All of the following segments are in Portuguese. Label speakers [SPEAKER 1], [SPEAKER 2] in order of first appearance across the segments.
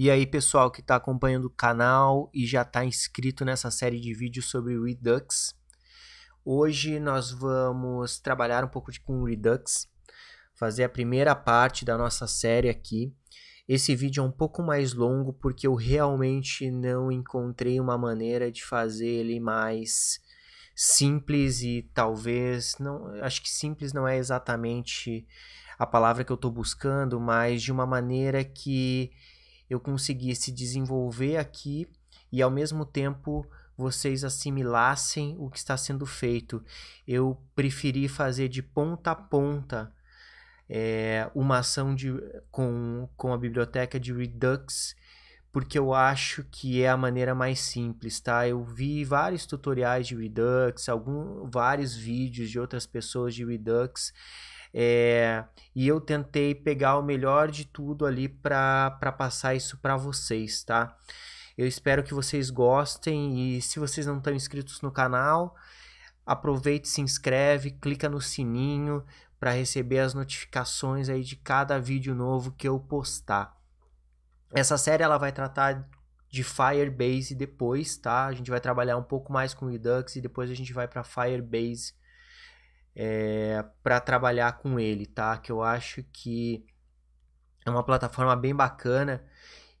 [SPEAKER 1] E aí, pessoal que está acompanhando o canal e já está inscrito nessa série de vídeos sobre Redux. Hoje nós vamos trabalhar um pouco de, com Redux, fazer a primeira parte da nossa série aqui. Esse vídeo é um pouco mais longo porque eu realmente não encontrei uma maneira de fazer ele mais simples e talvez não, acho que simples não é exatamente a palavra que eu estou buscando, mas de uma maneira que eu conseguisse desenvolver aqui e ao mesmo tempo vocês assimilassem o que está sendo feito. Eu preferi fazer de ponta a ponta é, uma ação de, com, com a biblioteca de Redux, porque eu acho que é a maneira mais simples, tá? Eu vi vários tutoriais de Redux, algum, vários vídeos de outras pessoas de Redux, é, e eu tentei pegar o melhor de tudo ali para passar isso para vocês, tá? Eu espero que vocês gostem e se vocês não estão inscritos no canal, aproveite, se inscreve, clica no sininho para receber as notificações aí de cada vídeo novo que eu postar. Essa série ela vai tratar de Firebase depois, tá? A gente vai trabalhar um pouco mais com Redux e depois a gente vai para Firebase é, para trabalhar com ele, tá? Que eu acho que é uma plataforma bem bacana,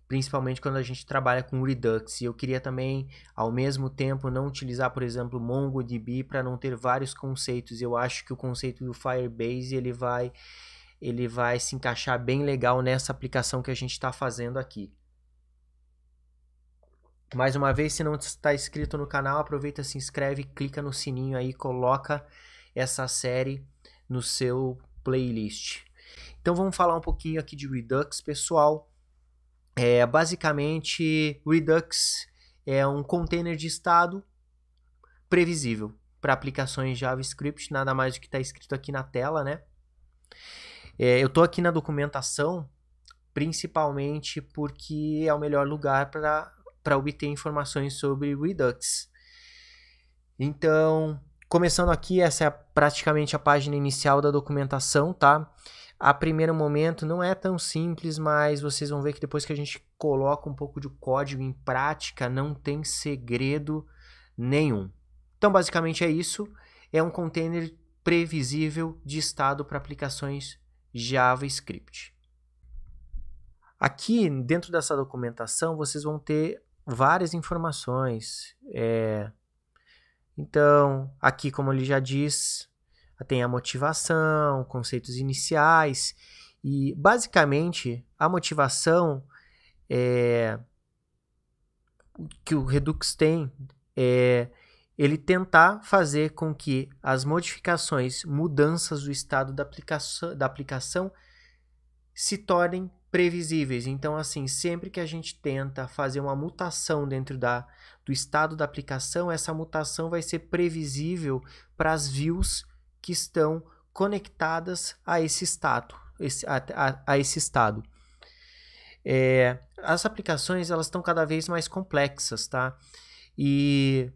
[SPEAKER 1] principalmente quando a gente trabalha com Redux. E eu queria também, ao mesmo tempo, não utilizar, por exemplo, MongoDB para não ter vários conceitos. Eu acho que o conceito do Firebase ele vai ele vai se encaixar bem legal nessa aplicação que a gente está fazendo aqui. Mais uma vez, se não está inscrito no canal, aproveita, se inscreve, clica no sininho aí, coloca essa série no seu playlist. Então vamos falar um pouquinho aqui de Redux, pessoal. É, basicamente, Redux é um container de estado previsível para aplicações JavaScript, nada mais do que está escrito aqui na tela, né? É, eu estou aqui na documentação, principalmente porque é o melhor lugar para obter informações sobre Redux. Então, Começando aqui, essa é praticamente a página inicial da documentação, tá? A primeiro momento não é tão simples, mas vocês vão ver que depois que a gente coloca um pouco de código em prática, não tem segredo nenhum. Então, basicamente é isso. É um container previsível de estado para aplicações JavaScript. Aqui, dentro dessa documentação, vocês vão ter várias informações. É, então, aqui, como ele já diz, tem a motivação, conceitos iniciais, e basicamente a motivação é, que o Redux tem é ele tentar fazer com que as modificações, mudanças do estado da aplicação, da aplicação se tornem previsíveis. Então, assim, sempre que a gente tenta fazer uma mutação dentro da, do estado da aplicação, essa mutação vai ser previsível para as views que estão conectadas a esse estado. Esse, a, a, a esse estado. É, as aplicações elas estão cada vez mais complexas, tá? E,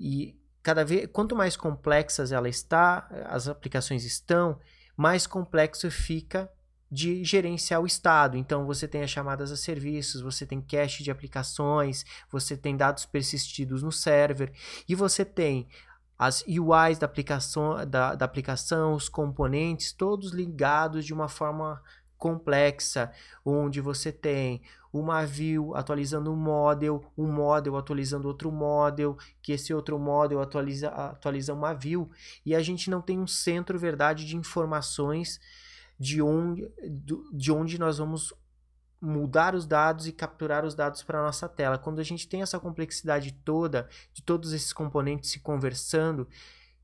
[SPEAKER 1] e cada vez quanto mais complexas ela está, as aplicações estão, mais complexo fica de gerenciar o estado. Então você tem as chamadas a serviços, você tem cache de aplicações, você tem dados persistidos no server e você tem as UIs da aplicação, da, da aplicação, os componentes, todos ligados de uma forma complexa, onde você tem uma view atualizando um model, um model atualizando outro model, que esse outro model atualiza, atualiza uma view, e a gente não tem um centro verdade de informações de onde, de onde nós vamos mudar os dados e capturar os dados para a nossa tela. Quando a gente tem essa complexidade toda, de todos esses componentes se conversando,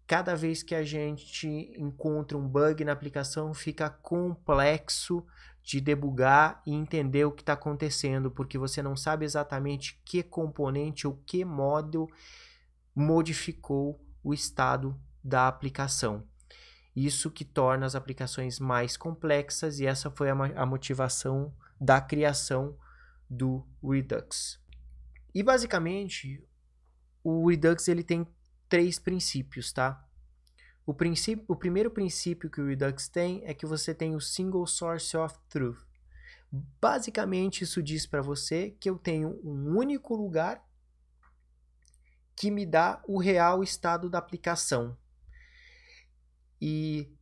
[SPEAKER 1] cada vez que a gente encontra um bug na aplicação, fica complexo de debugar e entender o que está acontecendo, porque você não sabe exatamente que componente ou que módulo modificou o estado da aplicação. Isso que torna as aplicações mais complexas e essa foi a, a motivação da criação do Redux. E basicamente, o Redux ele tem três princípios, tá? O, princípio, o primeiro princípio que o Redux tem é que você tem o Single Source of Truth. Basicamente, isso diz para você que eu tenho um único lugar que me dá o real estado da aplicação. E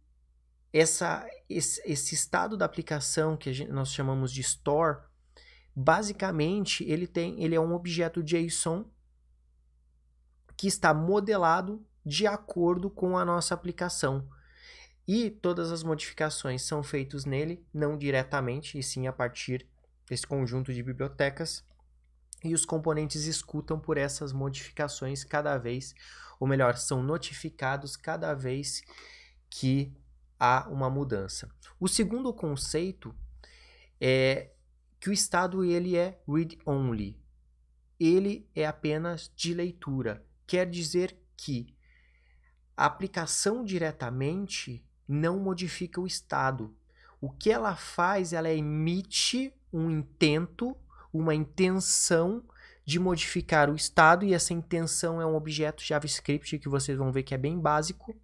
[SPEAKER 1] essa, esse, esse estado da aplicação que gente, nós chamamos de store, basicamente ele tem, ele é um objeto JSON que está modelado de acordo com a nossa aplicação. E todas as modificações são feitas nele, não diretamente, e sim a partir desse conjunto de bibliotecas. E os componentes escutam por essas modificações cada vez, ou melhor, são notificados cada vez que há uma mudança. O segundo conceito é que o estado ele é read only. Ele é apenas de leitura. Quer dizer que a aplicação diretamente não modifica o estado. O que ela faz, ela emite um intento, uma intenção de modificar o estado, e essa intenção é um objeto JavaScript que vocês vão ver que é bem básico,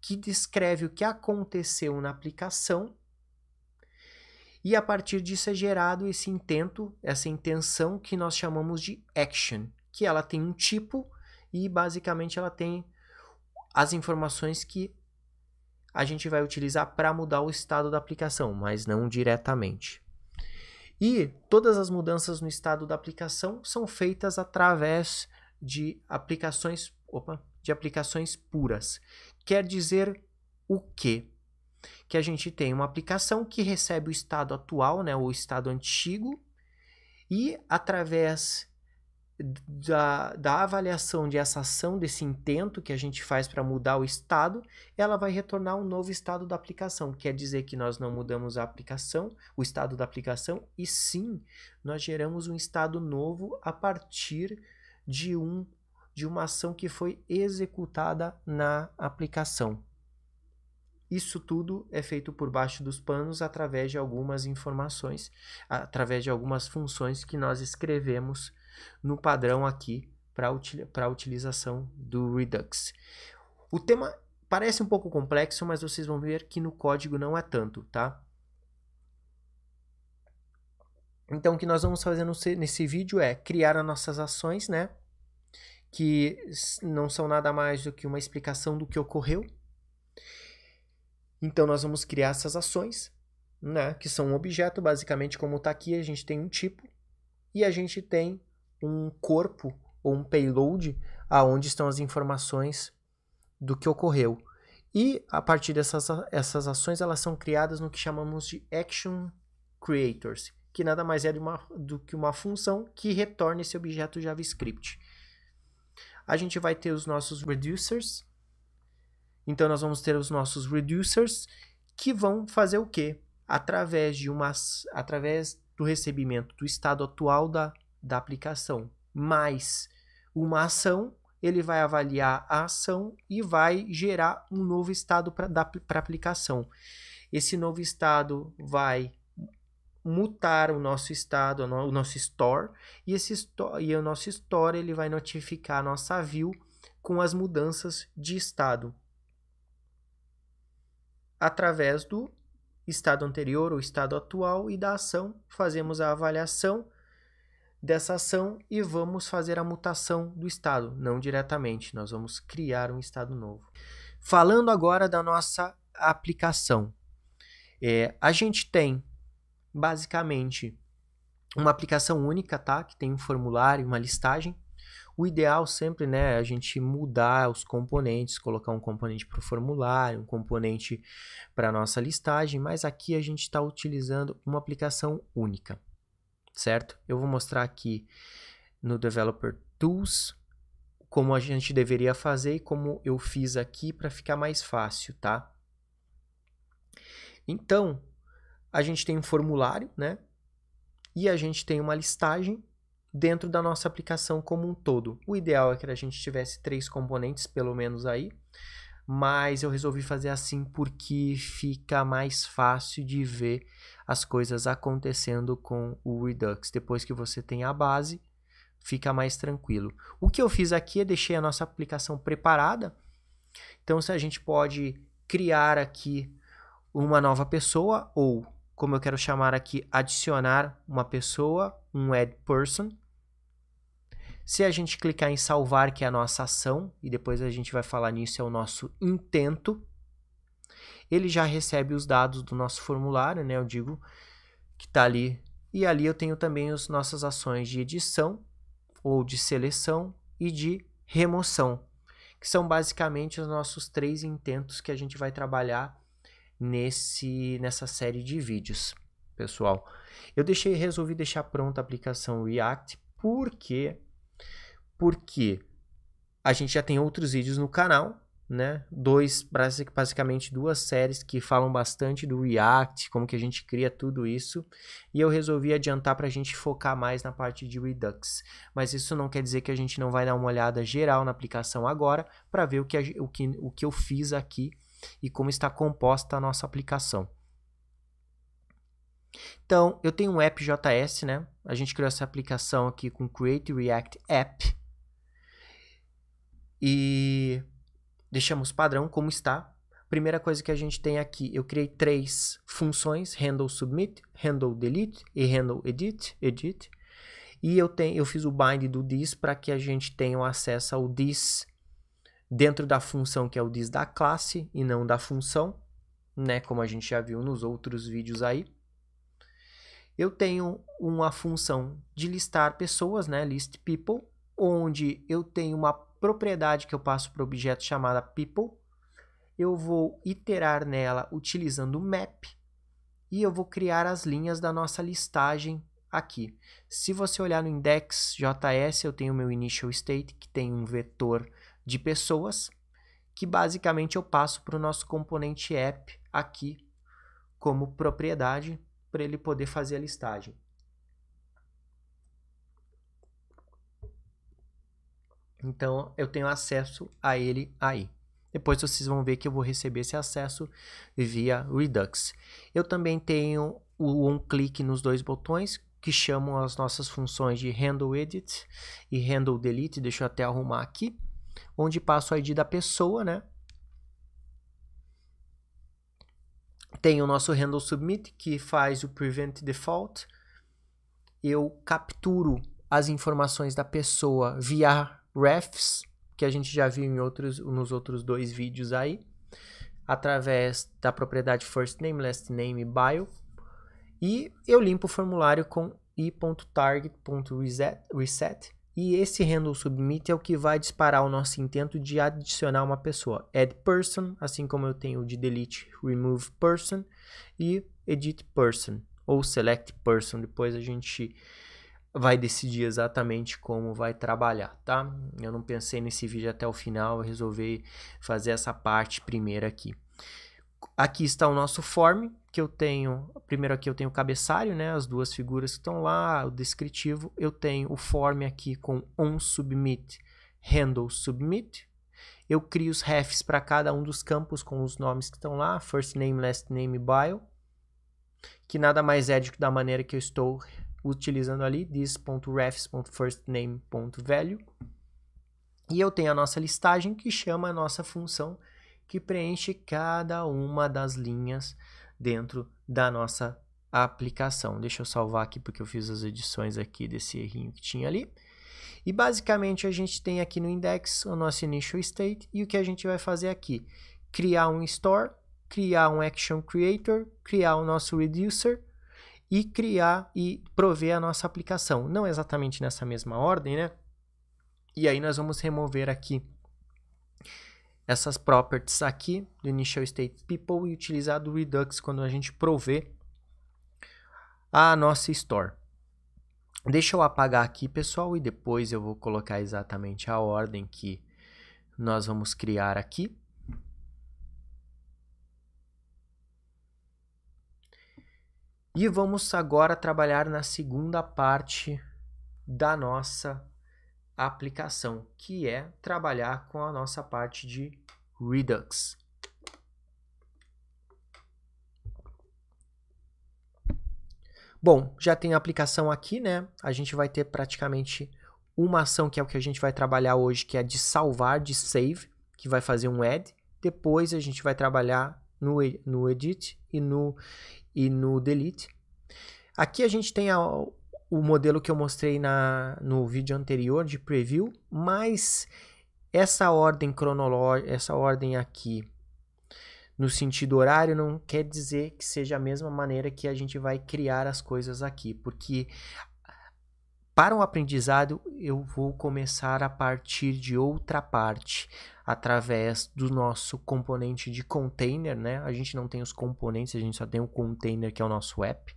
[SPEAKER 1] que descreve o que aconteceu na aplicação, e a partir disso é gerado esse intento, essa intenção que nós chamamos de action, que ela tem um tipo e basicamente ela tem as informações que a gente vai utilizar para mudar o estado da aplicação, mas não diretamente. E todas as mudanças no estado da aplicação são feitas através de aplicações, opa, de aplicações puras. Quer dizer o quê? Que a gente tem uma aplicação que recebe o estado atual, né, o estado antigo, e através da, da avaliação de essa ação, desse intento que a gente faz para mudar o estado, ela vai retornar um novo estado da aplicação. Quer dizer que nós não mudamos a aplicação, o estado da aplicação, e sim, nós geramos um estado novo a partir de, um, de uma ação que foi executada na aplicação. Isso tudo é feito por baixo dos panos através de algumas informações, através de algumas funções que nós escrevemos no padrão aqui para a utilização do Redux. O tema parece um pouco complexo, mas vocês vão ver que no código não é tanto, tá? Então, o que nós vamos fazer nesse vídeo é criar as nossas ações, né? Que não são nada mais do que uma explicação do que ocorreu. Então, nós vamos criar essas ações, né? Que são um objeto, basicamente, como está aqui, a gente tem um tipo e a gente tem um corpo ou um payload aonde estão as informações do que ocorreu. E a partir dessas essas ações, elas são criadas no que chamamos de action creators, que nada mais é uma, do que uma função que retorna esse objeto JavaScript. A gente vai ter os nossos reducers. Então nós vamos ter os nossos reducers que vão fazer o quê? Através de uma através do recebimento do estado atual da da aplicação, mais uma ação, ele vai avaliar a ação e vai gerar um novo estado para a aplicação. Esse novo estado vai mutar o nosso estado, o nosso store, e, esse store, e o nosso store ele vai notificar a nossa view com as mudanças de estado. Através do estado anterior, o estado atual e da ação, fazemos a avaliação dessa ação e vamos fazer a mutação do estado, não diretamente, nós vamos criar um estado novo. Falando agora da nossa aplicação, é, a gente tem basicamente uma aplicação única, tá? Que tem um formulário, uma listagem. O ideal sempre, né, é a gente mudar os componentes, colocar um componente para o formulário, um componente para a nossa listagem, mas aqui a gente está utilizando uma aplicação única certo? Eu vou mostrar aqui no Developer Tools como a gente deveria fazer e como eu fiz aqui para ficar mais fácil, tá? Então, a gente tem um formulário, né? E a gente tem uma listagem dentro da nossa aplicação como um todo. O ideal é que a gente tivesse três componentes, pelo menos aí, mas eu resolvi fazer assim porque fica mais fácil de ver as coisas acontecendo com o Redux. Depois que você tem a base, fica mais tranquilo. O que eu fiz aqui é deixei a nossa aplicação preparada. Então, se a gente pode criar aqui uma nova pessoa ou como eu quero chamar aqui, adicionar uma pessoa, um add person. Se a gente clicar em salvar, que é a nossa ação, e depois a gente vai falar nisso, é o nosso intento, ele já recebe os dados do nosso formulário, né? Eu digo que está ali. E ali eu tenho também as nossas ações de edição, ou de seleção, e de remoção, que são basicamente os nossos três intentos que a gente vai trabalhar nesse nessa série de vídeos, pessoal. Eu deixei resolvi deixar pronta a aplicação React porque porque a gente já tem outros vídeos no canal, né? Dois, basicamente duas séries que falam bastante do React, como que a gente cria tudo isso. E eu resolvi adiantar para a gente focar mais na parte de Redux. Mas isso não quer dizer que a gente não vai dar uma olhada geral na aplicação agora para ver o que, o, que, o que eu fiz aqui e como está composta a nossa aplicação. Então, eu tenho um app.js, né? A gente criou essa aplicação aqui com Create React App. E deixamos padrão como está. Primeira coisa que a gente tem aqui, eu criei três funções, handle submit, handle delete e handle edit, edit. E eu, tenho, eu fiz o bind do this para que a gente tenha acesso ao this dentro da função que é o this da classe e não da função, né, como a gente já viu nos outros vídeos aí. Eu tenho uma função de listar pessoas, né, list people, onde eu tenho uma propriedade que eu passo para o objeto chamada people. Eu vou iterar nela utilizando o map e eu vou criar as linhas da nossa listagem aqui. Se você olhar no index.js, eu tenho meu initial state, que tem um vetor de pessoas, que basicamente eu passo para o nosso componente app aqui como propriedade para ele poder fazer a listagem. Então eu tenho acesso a ele aí. Depois vocês vão ver que eu vou receber esse acesso via Redux. Eu também tenho o on-click nos dois botões que chamam as nossas funções de handle edit e handle delete. Deixa eu até arrumar aqui, onde passo o ID da pessoa, né? Tem o nosso handle submit que faz o prevent default. Eu capturo as informações da pessoa via refs, que a gente já viu em outros, nos outros dois vídeos aí, através da propriedade first name, last name bio. E eu limpo o formulário com i.target.reset e esse handle submit é o que vai disparar o nosso intento de adicionar uma pessoa. Add person, assim como eu tenho de delete, remove person e edit person ou select person. Depois a gente vai decidir exatamente como vai trabalhar, tá? Eu não pensei nesse vídeo até o final, resolvi fazer essa parte primeiro aqui. Aqui está o nosso form, que eu tenho, primeiro aqui eu tenho o cabeçalho, né, as duas figuras que estão lá, o descritivo, eu tenho o form aqui com on submit, handle submit, eu crio os refs para cada um dos campos com os nomes que estão lá, first name, last name, bio, que nada mais é do que da maneira que eu estou utilizando ali this.refs.firstname.value. E eu tenho a nossa listagem que chama a nossa função que preenche cada uma das linhas dentro da nossa aplicação. Deixa eu salvar aqui porque eu fiz as edições aqui desse errinho que tinha ali. E basicamente a gente tem aqui no index o nosso initial state e o que a gente vai fazer aqui? Criar um store, criar um action creator, criar o nosso reducer e criar e prover a nossa aplicação. Não exatamente nessa mesma ordem, né? E aí nós vamos remover aqui essas properties aqui do initial state people e utilizar do Redux quando a gente prover a nossa store. Deixa eu apagar aqui, pessoal, e depois eu vou colocar exatamente a ordem que nós vamos criar aqui. E vamos agora trabalhar na segunda parte da nossa aplicação, que é trabalhar com a nossa parte de Redux. Bom, já tem a aplicação aqui, né? A gente vai ter praticamente uma ação que é o que a gente vai trabalhar hoje, que é de salvar, de save, que vai fazer um add. Depois a gente vai trabalhar no, no edit e no, e no delete. Aqui a gente tem a, o modelo que eu mostrei na, no vídeo anterior de preview, mas essa ordem cronológica, essa ordem aqui no sentido horário não quer dizer que seja a mesma maneira que a gente vai criar as coisas aqui, porque para o aprendizado eu vou começar a partir de outra parte, através do nosso componente de container, né? A gente não tem os componentes, a gente só tem o container que é o nosso app.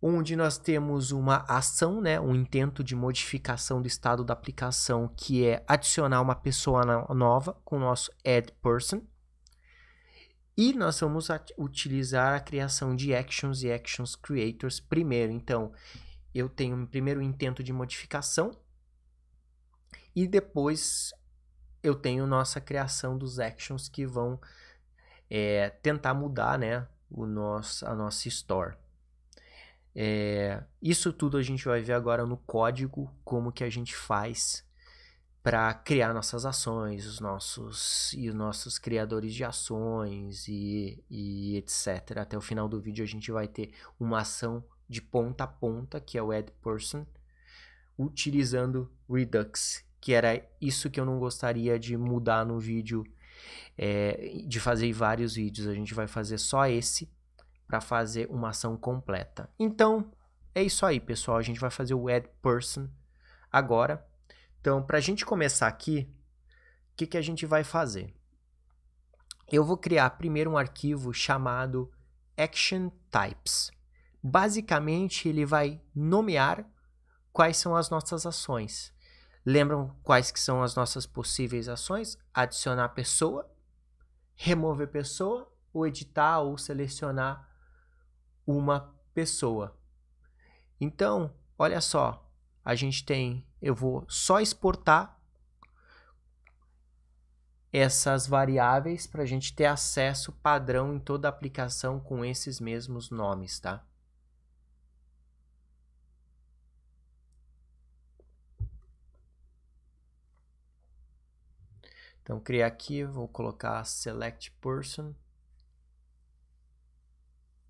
[SPEAKER 1] Onde nós temos uma ação, né, um intento de modificação do estado da aplicação, que é adicionar uma pessoa nova com o nosso add person. E nós vamos utilizar a criação de actions e actions creators primeiro. Então, eu tenho primeiro intento de modificação e depois eu tenho nossa criação dos actions que vão é, tentar mudar, né, o nosso, a nossa store. É, isso tudo a gente vai ver agora no código, como que a gente faz para criar nossas ações, os nossos e os nossos criadores de ações e, e etc. Até o final do vídeo a gente vai ter uma ação de ponta a ponta, que é o add person, utilizando Redux, que era isso que eu não gostaria de mudar no vídeo, é, de fazer vários vídeos. A gente vai fazer só esse para fazer uma ação completa. Então, é isso aí, pessoal. A gente vai fazer o add person agora. Então, para a gente começar aqui, o que, que a gente vai fazer? Eu vou criar primeiro um arquivo chamado action types. Basicamente, ele vai nomear quais são as nossas ações. Lembram quais que são as nossas possíveis ações? Adicionar pessoa, remover pessoa, ou editar ou selecionar uma pessoa. Então, olha só, a gente tem eu vou só exportar essas variáveis para a gente ter acesso padrão em toda a aplicação com esses mesmos nomes, tá? Então, criar aqui, vou colocar select person.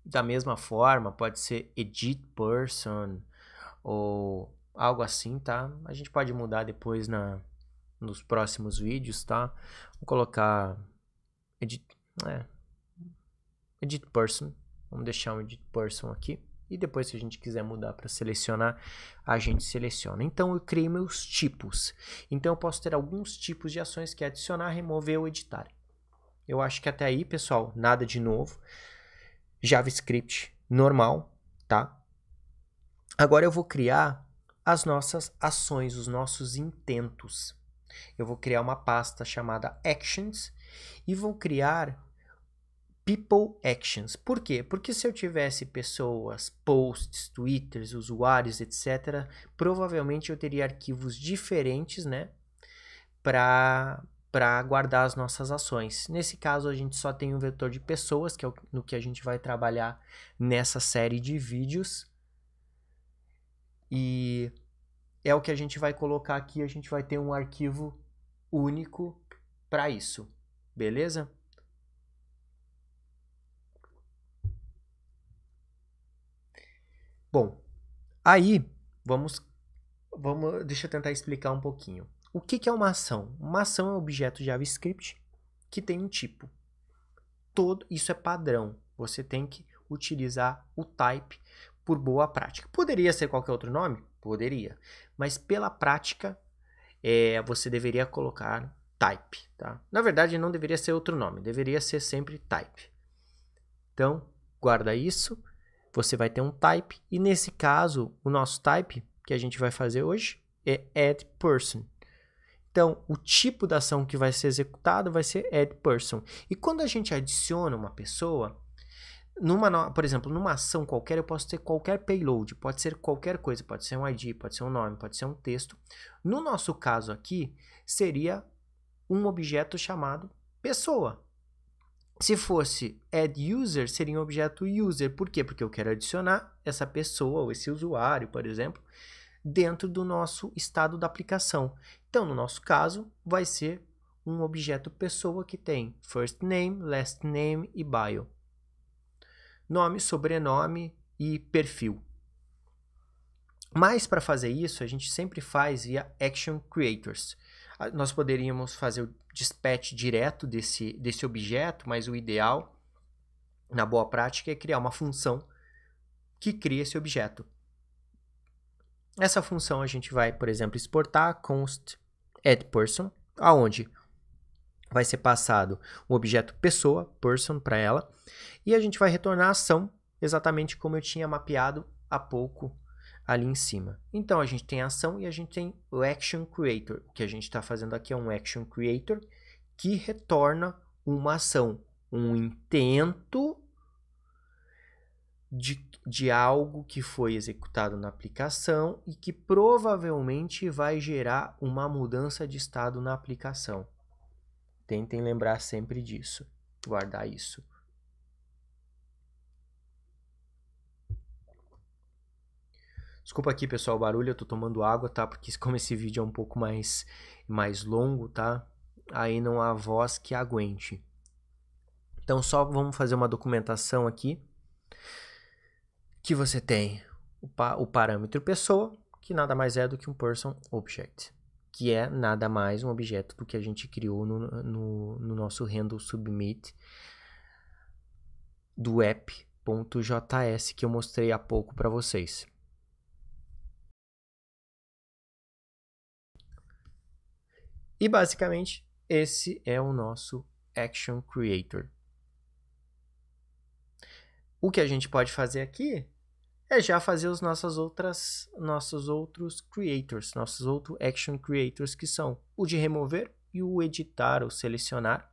[SPEAKER 1] Da mesma forma, pode ser edit person ou algo assim, tá? A gente pode mudar depois na, nos próximos vídeos, tá? Vou colocar edit, é, edit person, vamos deixar um edit person aqui. E depois, se a gente quiser mudar para selecionar, a gente seleciona. Então, eu criei meus tipos. Então, eu posso ter alguns tipos de ações que é adicionar, remover ou editar. Eu acho que até aí, pessoal, nada de novo. JavaScript normal, tá? Agora eu vou criar as nossas ações, os nossos intentos. Eu vou criar uma pasta chamada Actions e vou criar People Actions. Por quê? Porque se eu tivesse pessoas, posts, twitters, usuários, etc., provavelmente eu teria arquivos diferentes, né? Para para guardar as nossas ações. Nesse caso, a gente só tem um vetor de pessoas, que é no que a gente vai trabalhar nessa série de vídeos. E é o que a gente vai colocar aqui, a gente vai ter um arquivo único para isso, beleza? Bom, aí vamos, vamos, deixa eu tentar explicar um pouquinho. O que, que é uma ação? Uma ação é um objeto JavaScript que tem um tipo. Todo isso é padrão. Você tem que utilizar o type por boa prática. Poderia ser qualquer outro nome? Poderia. Mas pela prática, é, você deveria colocar type. Tá? Na verdade, não deveria ser outro nome. Deveria ser sempre type. Então, guarda isso. Você vai ter um type. E nesse caso, o nosso type que a gente vai fazer hoje é add person. Então, o tipo da ação que vai ser executado vai ser add person. E quando a gente adiciona uma pessoa, numa, por exemplo, numa ação qualquer, eu posso ter qualquer payload, pode ser qualquer coisa, pode ser um ID, pode ser um nome, pode ser um texto. No nosso caso aqui, seria um objeto chamado pessoa. Se fosse add user, seria um objeto user. Por quê? Porque eu quero adicionar essa pessoa ou esse usuário, por exemplo, dentro do nosso estado da aplicação. Então, no nosso caso, vai ser um objeto pessoa que tem first name, last name e bio. Nome, sobrenome e perfil. Mas para fazer isso, a gente sempre faz via Action Creators. Nós poderíamos fazer o dispatch direto desse, desse objeto, mas o ideal, na boa prática, é criar uma função que cria esse objeto. Essa função a gente vai, por exemplo, exportar const add person, aonde vai ser passado o objeto pessoa, person, para ela, e a gente vai retornar a ação exatamente como eu tinha mapeado há pouco ali em cima. Então a gente tem a ação e a gente tem o action creator. O que a gente está fazendo aqui é um action creator que retorna uma ação, um intento de, de algo que foi executado na aplicação e que provavelmente vai gerar uma mudança de estado na aplicação. Tentem lembrar sempre disso, guardar isso. Desculpa aqui, pessoal, o barulho, eu tô tomando água, tá? Porque como esse vídeo é um pouco mais, mais longo, tá? Aí não há voz que aguente. Então, só vamos fazer uma documentação aqui que você tem o, pa o parâmetro pessoa, que nada mais é do que um person object, que é nada mais um objeto do que a gente criou no, no, no nosso handle submit do app.js que eu mostrei há pouco para vocês. E basicamente esse é o nosso Action Creator. O que a gente pode fazer aqui é já fazer os nossas outras, nossos outros creators, nossos outros action creators, que são o de remover e o editar ou selecionar.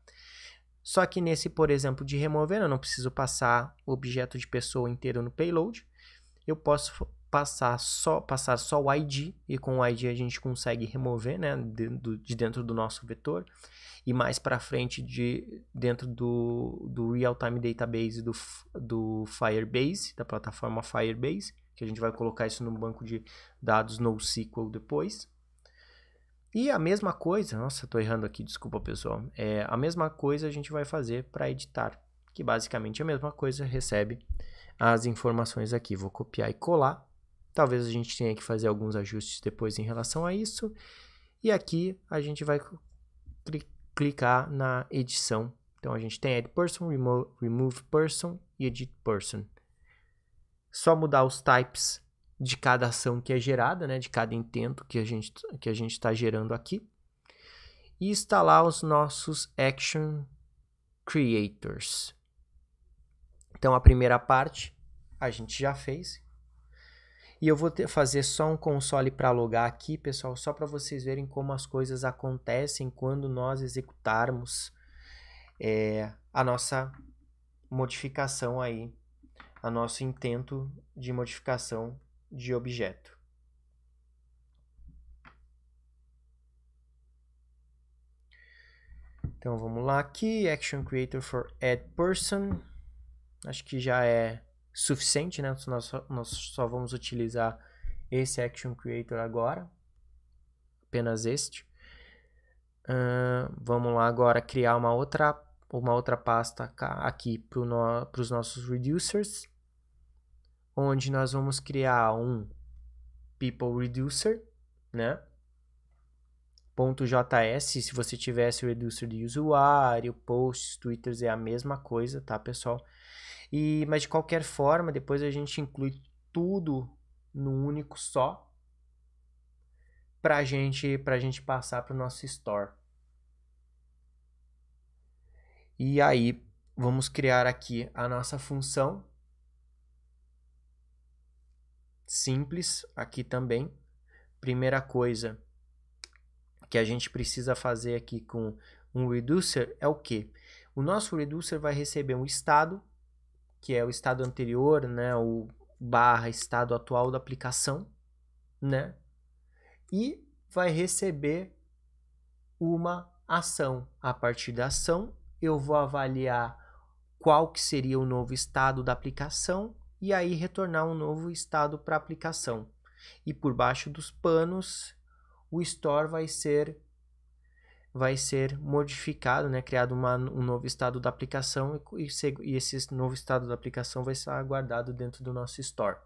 [SPEAKER 1] Só que nesse, por exemplo, de remover, eu não preciso passar o objeto de pessoa inteiro no payload. Eu posso passar só, passar só o ID, e com o ID a gente consegue remover né, de, de dentro do nosso vetor e mais para frente de dentro do, do real-time database do, do Firebase, da plataforma Firebase, que a gente vai colocar isso no banco de dados NoSQL depois. E a mesma coisa, nossa, estou errando aqui, desculpa pessoal. É, a mesma coisa a gente vai fazer para editar, que basicamente é a mesma coisa, recebe as informações aqui. Vou copiar e colar. Talvez a gente tenha que fazer alguns ajustes depois em relação a isso. E aqui a gente vai clicar na edição. Então a gente tem Add Person, Remove, remove Person e Edit Person. Só mudar os types de cada ação que é gerada, né, de cada intento que a gente que a gente está gerando aqui, e instalar os nossos Action Creators. Então a primeira parte a gente já fez, e eu vou ter, fazer só um console para logar aqui, pessoal, só para vocês verem como as coisas acontecem quando nós executarmos é, a nossa modificação aí, a nosso intento de modificação de objeto. Então vamos lá aqui, Action Creator for Add Person. Acho que já é suficiente, né? Nós só, nós só vamos utilizar esse Action Creator agora, apenas este. Uh, vamos lá agora criar uma outra, uma outra pasta aqui para os nossos reducers, onde nós vamos criar um people reducer, né? .js, se você tivesse o reducer de usuário, posts, twitters é a mesma coisa, tá, pessoal? E, mas de qualquer forma, depois a gente inclui tudo num único só para gente, a gente passar para o nosso store. E aí, vamos criar aqui a nossa função. Simples aqui também. Primeira coisa que a gente precisa fazer aqui com um reducer é o que? O nosso reducer vai receber um estado que é o estado anterior, né, o barra estado atual da aplicação, né? E vai receber uma ação. A partir da ação, eu vou avaliar qual que seria o novo estado da aplicação e aí retornar um novo estado para a aplicação. E por baixo dos panos, o store vai ser vai ser modificado, né, criado uma, um novo estado da aplicação e, e, esse novo estado da aplicação vai estar guardado dentro do nosso store.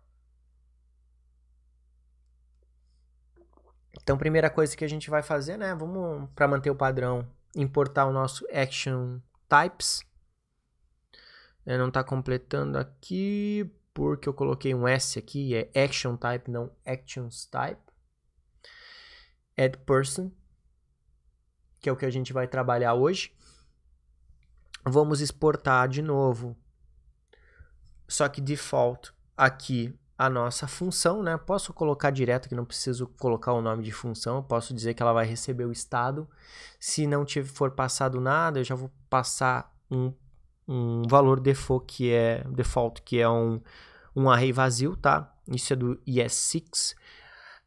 [SPEAKER 1] Então, primeira coisa que a gente vai fazer, né, vamos para manter o padrão, importar o nosso action types. É, não está completando aqui porque eu coloquei um S aqui, é action type, não actions type. Add person que é o que a gente vai trabalhar hoje. Vamos exportar de novo, só que default aqui a nossa função, né? Posso colocar direto que não preciso colocar o nome de função, posso dizer que ela vai receber o estado. Se não for passado nada, eu já vou passar um, um valor default que é default que é um, um array vazio, tá? Isso é do ES6.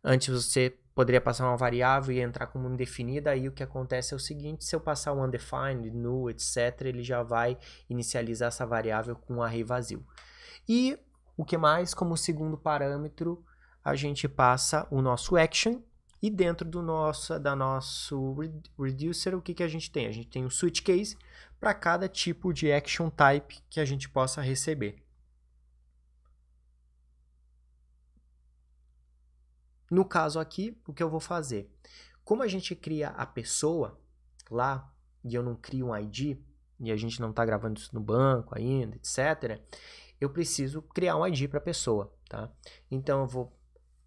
[SPEAKER 1] Antes você poderia passar uma variável e entrar como indefinida, aí o que acontece é o seguinte, se eu passar um undefined, null, etc, ele já vai inicializar essa variável com um array vazio. E o que mais? Como segundo parâmetro, a gente passa o nosso action, e dentro do nosso, da nosso reducer, o que, que a gente tem? A gente tem um switch case para cada tipo de action type que a gente possa receber. No caso aqui, o que eu vou fazer? Como a gente cria a pessoa lá e eu não crio um ID e a gente não está gravando isso no banco ainda, etc., eu preciso criar um ID para a pessoa, tá? Então eu vou,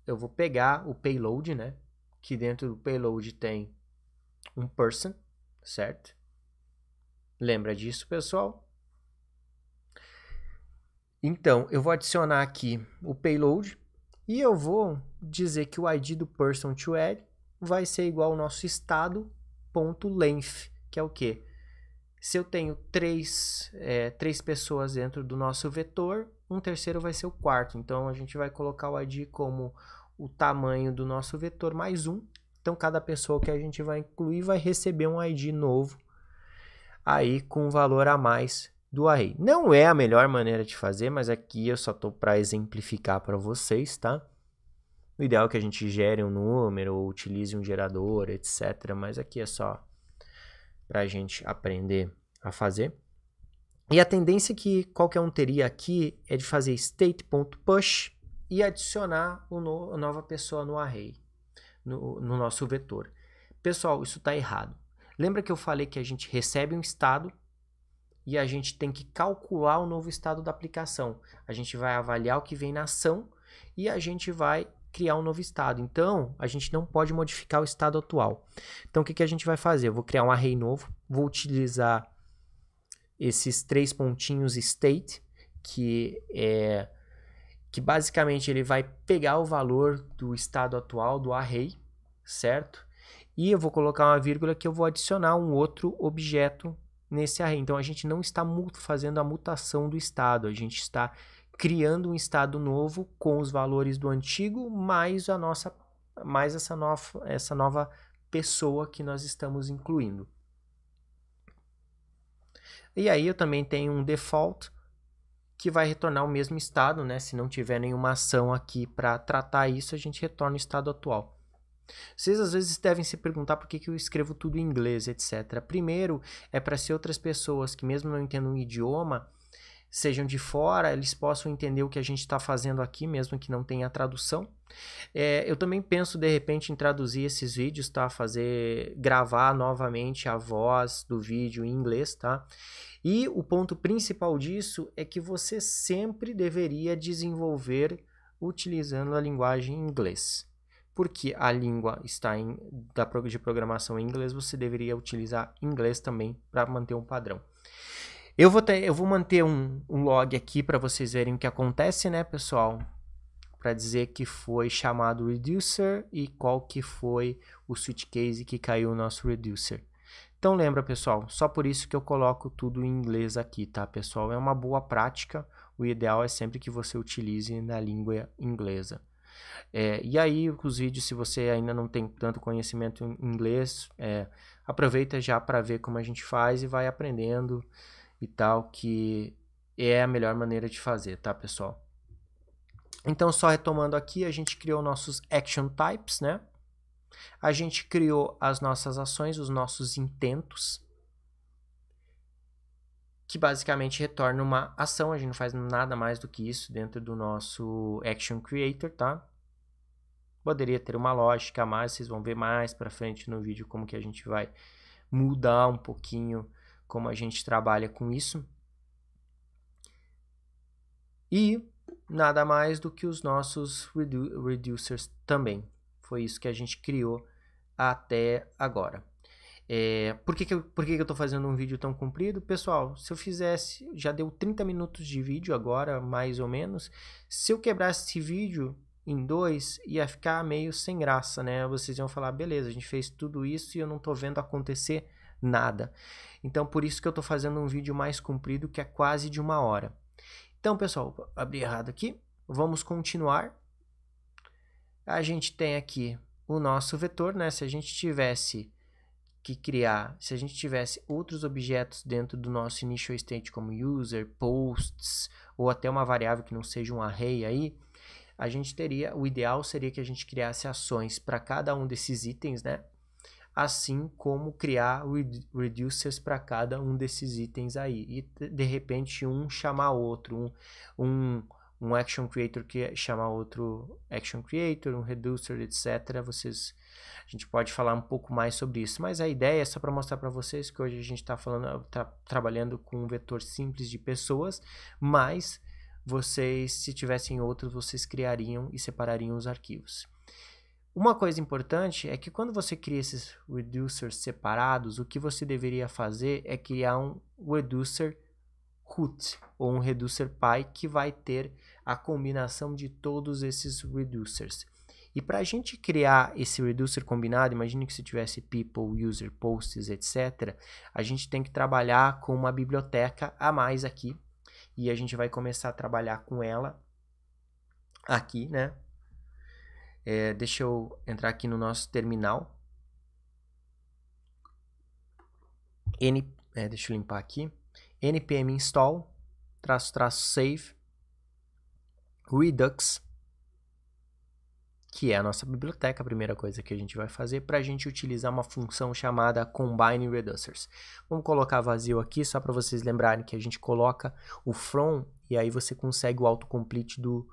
[SPEAKER 1] eu vou pegar o payload, né? Que dentro do payload tem um person, certo? Lembra disso, pessoal? Então, eu vou adicionar aqui o payload e eu vou dizer que o ID do person to add vai ser igual ao nosso estado.length, que é o quê? Se eu tenho três, é, três pessoas dentro do nosso vetor, um terceiro vai ser o quarto. Então, a gente vai colocar o ID como o tamanho do nosso vetor mais um. Então, cada pessoa que a gente vai incluir vai receber um ID novo aí com um valor a mais do array. Não é a melhor maneira de fazer, mas aqui eu só estou para exemplificar para vocês, tá? O ideal é que a gente gere um número ou utilize um gerador, etc. Mas aqui é só para a gente aprender a fazer. E a tendência que qualquer um teria aqui é de fazer state.push e adicionar uma nova pessoa no array, no, no nosso vetor. Pessoal, isso está errado. Lembra que eu falei que a gente recebe um estado e a gente tem que calcular o novo estado da aplicação. A gente vai avaliar o que vem na ação e a gente vai criar um novo estado. Então, a gente não pode modificar o estado atual. Então, o que, que a gente vai fazer? Eu vou criar um array novo, vou utilizar esses três pontinhos state, que é que basicamente ele vai pegar o valor do estado atual do array, certo? E eu vou colocar uma vírgula que eu vou adicionar um outro objeto nesse array. Então a gente não está fazendo a mutação do estado, a gente está criando um estado novo com os valores do antigo mais a nossa mais essa nova essa nova pessoa que nós estamos incluindo. E aí eu também tenho um default que vai retornar o mesmo estado, né? Se não tiver nenhuma ação aqui para tratar isso, a gente retorna o estado atual. Vocês às vezes devem se perguntar por que, que eu escrevo tudo em inglês, etc. Primeiro, é para ser outras pessoas que, mesmo não entendam um idioma, sejam de fora, eles possam entender o que a gente está fazendo aqui, mesmo que não tenha tradução. É, eu também penso, de repente, em traduzir esses vídeos, tá? Fazer, gravar novamente a voz do vídeo em inglês, tá? E o ponto principal disso é que você sempre deveria desenvolver utilizando a linguagem inglês porque a língua está em, da, de programação em inglês, você deveria utilizar inglês também para manter um padrão. Eu vou, ter, eu vou manter um, um log aqui para vocês verem o que acontece, né, pessoal? Para dizer que foi chamado reducer e qual que foi o switch case que caiu o nosso reducer. Então lembra, pessoal, só por isso que eu coloco tudo em inglês aqui, tá, pessoal? É uma boa prática. O ideal é sempre que você utilize na língua inglesa. É, e aí, os vídeos, se você ainda não tem tanto conhecimento em inglês, é, aproveita já para ver como a gente faz e vai aprendendo e tal, que é a melhor maneira de fazer, tá, pessoal? Então, só retomando aqui, a gente criou nossos action types, né? A gente criou as nossas ações, os nossos intentos, que basicamente retorna uma ação. A gente não faz nada mais do que isso dentro do nosso Action Creator, tá? Poderia ter uma lógica a mais, vocês vão ver mais para frente no vídeo como que a gente vai mudar um pouquinho como a gente trabalha com isso. E nada mais do que os nossos redu reducers também. Foi isso que a gente criou até agora. É, por que, que, eu, por que, que eu tô fazendo um vídeo tão comprido? Pessoal, se eu fizesse, já deu 30 minutos de vídeo agora, mais ou menos. Se eu quebrasse esse vídeo em dois, ia ficar meio sem graça, né? Vocês iam falar, beleza, a gente fez tudo isso e eu não tô vendo acontecer nada. Então, por isso que eu tô fazendo um vídeo mais comprido, que é quase de uma hora. Então, pessoal, abri errado aqui. Vamos continuar. A gente tem aqui o nosso vetor, né? Se a gente tivesse que criar, se a gente tivesse outros objetos dentro do nosso initial state, como user, posts, ou até uma variável que não seja um array aí, a gente teria, o ideal seria que a gente criasse ações para cada um desses itens, né? Assim como criar reducers para cada um desses itens aí. E de repente um chamar outro, um, um um action creator que chama outro action creator, um reducer, etc. Vocês, a gente pode falar um pouco mais sobre isso, mas a ideia é só para mostrar para vocês que hoje a gente está falando, tá trabalhando com um vetor simples de pessoas, mas vocês, se tivessem outros, vocês criariam e separariam os arquivos. Uma coisa importante é que quando você cria esses reducers separados, o que você deveria fazer é criar um reducer root ou um reducer pi que vai ter a combinação de todos esses reducers. E para a gente criar esse reducer combinado, imagine que se tivesse people, user, posts, etc., a gente tem que trabalhar com uma biblioteca a mais aqui. E a gente vai começar a trabalhar com ela aqui, né? É, deixa eu entrar aqui no nosso terminal. N, é, deixa eu limpar aqui. npm install, traço, traço, save Redux, que é a nossa biblioteca, a primeira coisa que a gente vai fazer para a gente utilizar uma função chamada Combine Reducers. Vamos colocar vazio aqui só para vocês lembrarem que a gente coloca o from e aí você consegue o autocomplete do,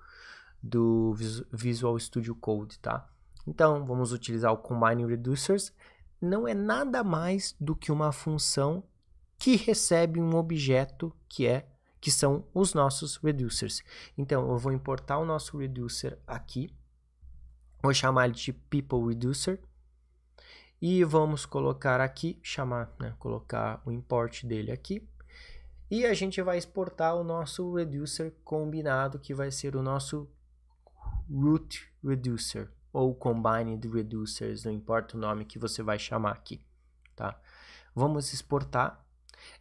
[SPEAKER 1] do Visual Studio Code, tá? Então, vamos utilizar o Combine Reducers. Não é nada mais do que uma função que recebe um objeto que é que são os nossos reducers. Então, eu vou importar o nosso reducer aqui, vou chamar ele de people reducer, e vamos colocar aqui, chamar, né, colocar o import dele aqui, e a gente vai exportar o nosso reducer combinado, que vai ser o nosso root reducer, ou combined reducers, não importa o nome que você vai chamar aqui, tá? Vamos exportar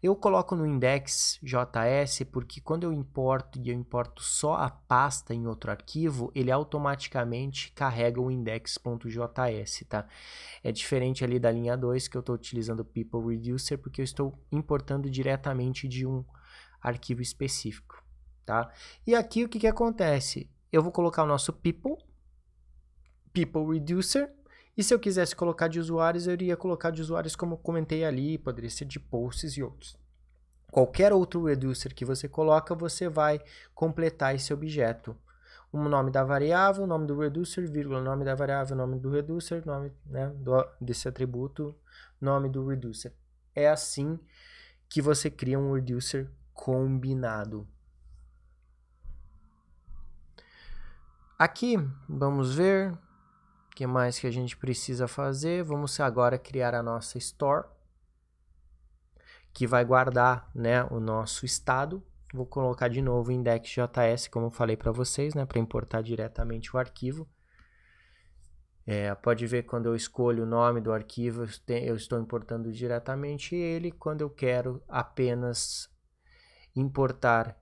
[SPEAKER 1] eu coloco no index.js porque quando eu importo e eu importo só a pasta em outro arquivo, ele automaticamente carrega o index.js, tá? É diferente ali da linha 2 que eu estou utilizando o people reducer porque eu estou importando diretamente de um arquivo específico, tá? E aqui o que, que acontece? Eu vou colocar o nosso people, people reducer, e se eu quisesse colocar de usuários, eu iria colocar de usuários como eu comentei ali, poderia ser de posts e outros. Qualquer outro reducer que você coloca, você vai completar esse objeto. O nome da variável, o nome do reducer, vírgula, nome da variável, nome do reducer, nome né, do, desse atributo, nome do reducer. É assim que você cria um reducer combinado. Aqui, vamos ver, que mais que a gente precisa fazer? Vamos agora criar a nossa store, que vai guardar né, o nosso estado. Vou colocar de novo o index.js, como eu falei para vocês, né, para importar diretamente o arquivo. É, pode ver quando eu escolho o nome do arquivo, eu estou importando diretamente ele. Quando eu quero apenas importar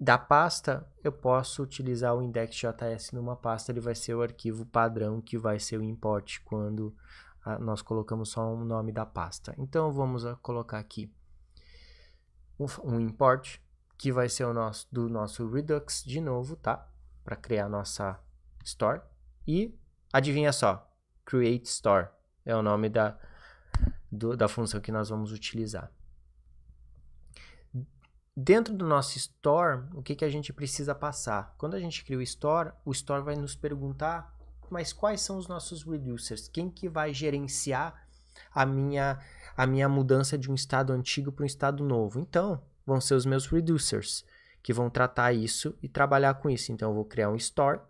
[SPEAKER 1] da pasta, eu posso utilizar o index.js numa pasta, ele vai ser o arquivo padrão que vai ser o import quando ah, nós colocamos só o um nome da pasta. Então vamos colocar aqui um, um import que vai ser o nosso do nosso Redux de novo, tá? Para criar nossa store. E adivinha só, create store é o nome da, do, da função que nós vamos utilizar. Dentro do nosso store, o que, que a gente precisa passar? Quando a gente cria o store, o store vai nos perguntar, mas quais são os nossos reducers? Quem que vai gerenciar a minha, a minha mudança de um estado antigo para um estado novo? Então, vão ser os meus reducers, que vão tratar isso e trabalhar com isso. Então, eu vou criar um store,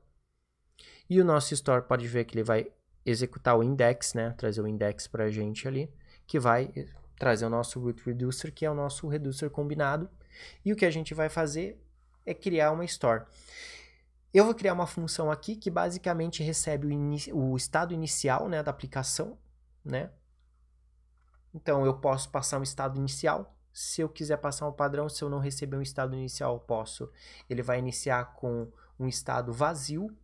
[SPEAKER 1] e o nosso store pode ver que ele vai executar o index, né? Trazer o index para a gente ali, que vai trazer o nosso root reducer, que é o nosso reducer combinado, e o que a gente vai fazer é criar uma store. Eu vou criar uma função aqui que basicamente recebe o, o estado inicial né, da aplicação. Né? Então, eu posso passar um estado inicial. Se eu quiser passar um padrão, se eu não receber um estado inicial, eu posso. Ele vai iniciar com um estado vazio.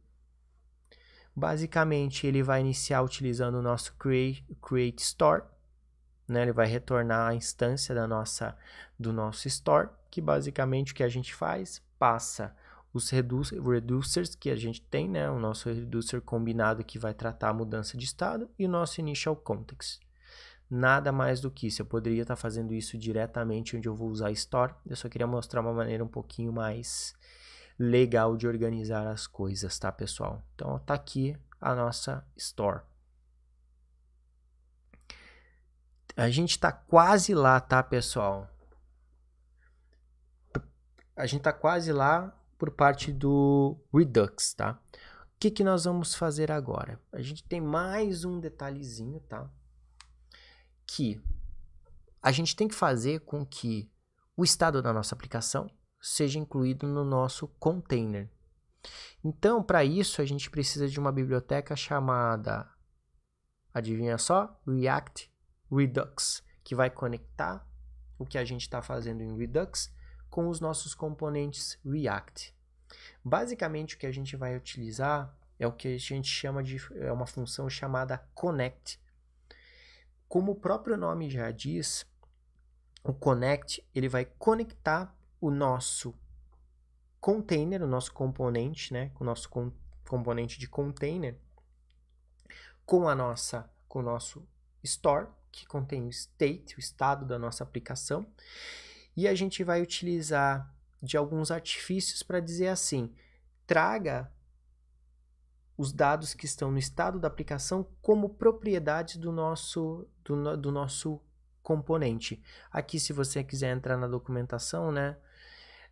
[SPEAKER 1] Basicamente, ele vai iniciar utilizando o nosso create, create store. Né? Ele vai retornar a instância da nossa, do nosso store que basicamente o que a gente faz, passa os reducers que a gente tem, né? O nosso reducer combinado que vai tratar a mudança de estado e o nosso initial context. Nada mais do que isso. Eu poderia estar fazendo isso diretamente onde eu vou usar store. Eu só queria mostrar uma maneira um pouquinho mais legal de organizar as coisas, tá, pessoal? Então, tá aqui a nossa store. A gente está quase lá, tá, pessoal? a gente está quase lá por parte do Redux, tá? O que, que nós vamos fazer agora? A gente tem mais um detalhezinho, tá? Que a gente tem que fazer com que o estado da nossa aplicação seja incluído no nosso container. Então, para isso, a gente precisa de uma biblioteca chamada, adivinha só? React Redux, que vai conectar o que a gente está fazendo em Redux com os nossos componentes React. Basicamente, o que a gente vai utilizar é o que a gente chama de é uma função chamada connect. Como o próprio nome já diz, o connect ele vai conectar o nosso container, o nosso componente, né, o nosso com, componente de container com a nossa com o nosso store, que contém o state, o estado da nossa aplicação, e a gente vai utilizar de alguns artifícios para dizer assim: traga os dados que estão no estado da aplicação como propriedades do nosso, do, do nosso componente. Aqui, se você quiser entrar na documentação né,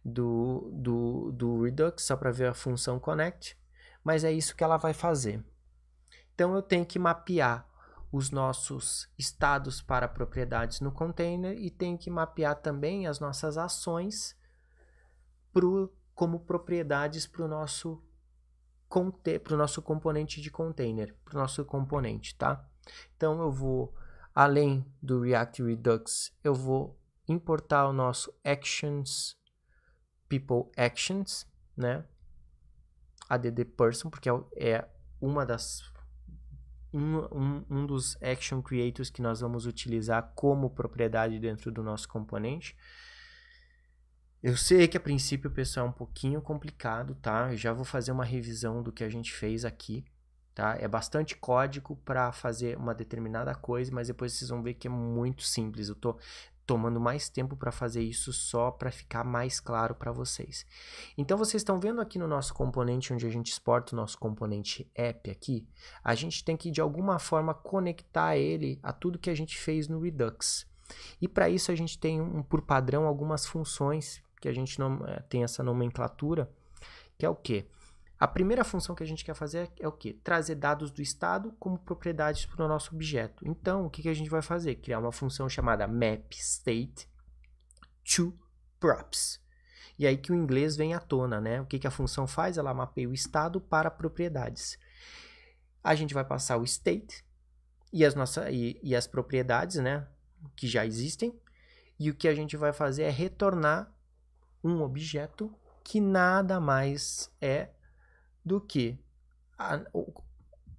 [SPEAKER 1] do, do, do Redux, só para ver a função connect, mas é isso que ela vai fazer. Então, eu tenho que mapear os nossos estados para propriedades no container e tem que mapear também as nossas ações pro, como propriedades para o nosso, pro nosso componente de container, para o nosso componente, tá? Então eu vou, além do React Redux, eu vou importar o nosso actions, people actions, né? add person, porque é, é uma das um, um, um dos action creators que nós vamos utilizar como propriedade dentro do nosso componente. Eu sei que a princípio, pessoal, é um pouquinho complicado, tá? Eu já vou fazer uma revisão do que a gente fez aqui, tá? É bastante código para fazer uma determinada coisa, mas depois vocês vão ver que é muito simples. Eu tô tomando mais tempo para fazer isso só para ficar mais claro para vocês. Então vocês estão vendo aqui no nosso componente onde a gente exporta o nosso componente app aqui, a gente tem que de alguma forma conectar ele a tudo que a gente fez no Redux. E para isso a gente tem um, por padrão algumas funções que a gente é, tem essa nomenclatura, que é o que? A primeira função que a gente quer fazer é o que? Trazer dados do estado como propriedades para o nosso objeto. Então, o que, que a gente vai fazer? Criar uma função chamada mapState to props. E aí que o inglês vem à tona, né? O que, que a função faz? Ela mapeia o estado para propriedades. A gente vai passar o state e as, nossas, e, e as propriedades, né? Que já existem. E o que a gente vai fazer é retornar um objeto que nada mais é do que a,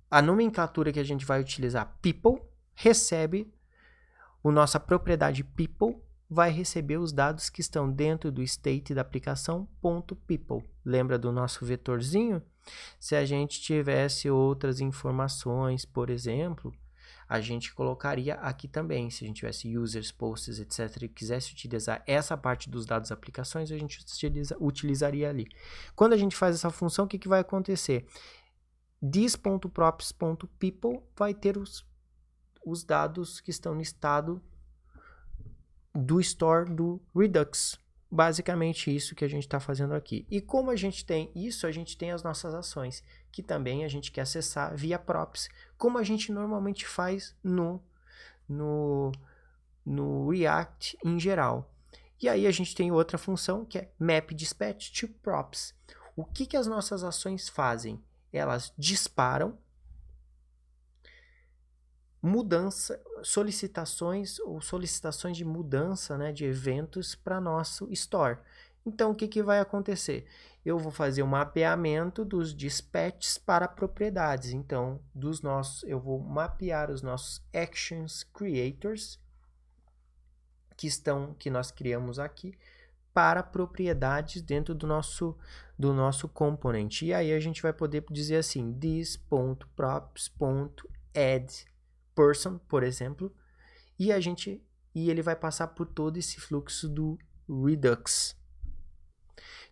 [SPEAKER 1] a nomenclatura que a gente vai utilizar people recebe a nossa propriedade people, vai receber os dados que estão dentro do state da aplicação .people. Lembra do nosso vetorzinho? Se a gente tivesse outras informações, por exemplo, a gente colocaria aqui também. Se a gente tivesse users, posts, etc., e quisesse utilizar essa parte dos dados aplicações, a gente utiliza, utilizaria ali. Quando a gente faz essa função, o que, que vai acontecer? this.props.people vai ter os, os dados que estão no estado do store do Redux. Basicamente isso que a gente está fazendo aqui. E como a gente tem isso, a gente tem as nossas ações, que também a gente quer acessar via props, como a gente normalmente faz no, no, no React em geral. E aí a gente tem outra função que é map dispatch to props. O que, que as nossas ações fazem? Elas disparam mudança, solicitações ou solicitações de mudança né, de eventos para nosso store. Então, o que, que vai acontecer? Eu vou fazer um mapeamento dos dispatches para propriedades. Então, dos nossos, eu vou mapear os nossos actions creators que estão, que nós criamos aqui, para propriedades dentro do nosso do nosso component. E aí a gente vai poder dizer assim, this.props.add person, por exemplo, e a gente e ele vai passar por todo esse fluxo do Redux.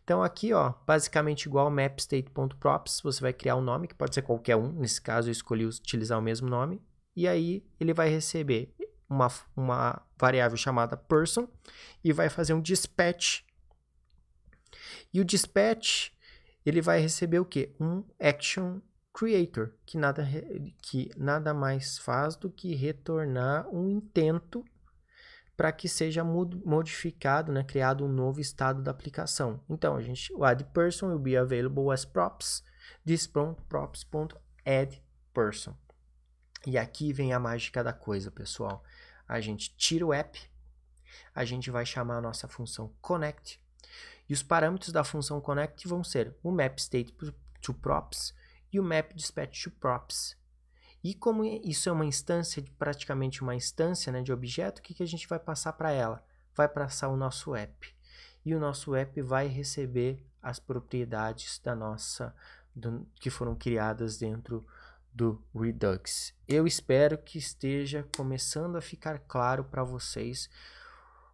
[SPEAKER 1] Então aqui, ó, basicamente igual mapstate.props, você vai criar um nome que pode ser qualquer um. Nesse caso eu escolhi utilizar o mesmo nome e aí ele vai receber uma, uma variável chamada person e vai fazer um dispatch. E o dispatch ele vai receber o que? Um action creator, que nada, que nada mais faz do que retornar um intento para que seja modificado, né, criado um novo estado da aplicação. Então, a gente, o add person will be available as props, this props.add person. E aqui vem a mágica da coisa, pessoal. A gente tira o app, a gente vai chamar a nossa função connect, e os parâmetros da função connect vão ser o map state to props, e o map dispatch to props. E como isso é uma instância, praticamente uma instância né, de objeto, o que, que a gente vai passar para ela? Vai passar o nosso app. E o nosso app vai receber as propriedades da nossa do, que foram criadas dentro do Redux. Eu espero que esteja começando a ficar claro para vocês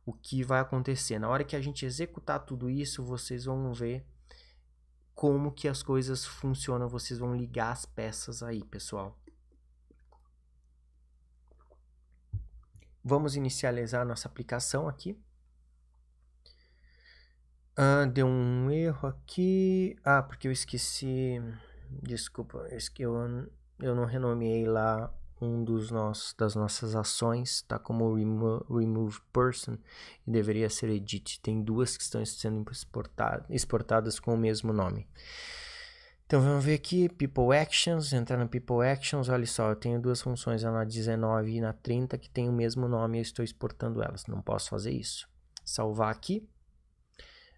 [SPEAKER 1] o que vai acontecer. Na hora que a gente executar tudo isso, vocês vão ver como que as coisas funcionam, vocês vão ligar as peças aí, pessoal. Vamos inicializar nossa aplicação aqui. Ah, deu um erro aqui. Ah, porque eu esqueci. Desculpa, eu, eu não renomeei lá um dos nossos, das nossas ações, tá como remo, remove person e deveria ser edit. Tem duas que estão sendo exportadas com o mesmo nome. Então vamos ver aqui, People Actions, entrar no People Actions, olha só, eu tenho duas funções, a na 19 e na 30, que tem o mesmo nome e eu estou exportando elas, não posso fazer isso. Salvar aqui.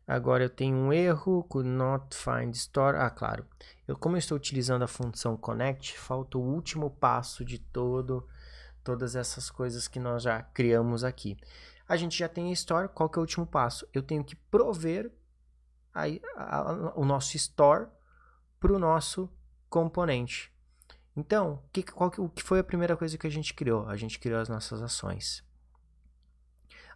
[SPEAKER 1] Agora eu tenho um erro, could not find store. Ah, claro. Eu, como eu estou utilizando a função connect, falta o último passo de todo, todas essas coisas que nós já criamos aqui. A gente já tem a store, qual que é o último passo? Eu tenho que prover a, a, o nosso store para o nosso componente. Então, que, qual que, o que foi a primeira coisa que a gente criou? A gente criou as nossas ações.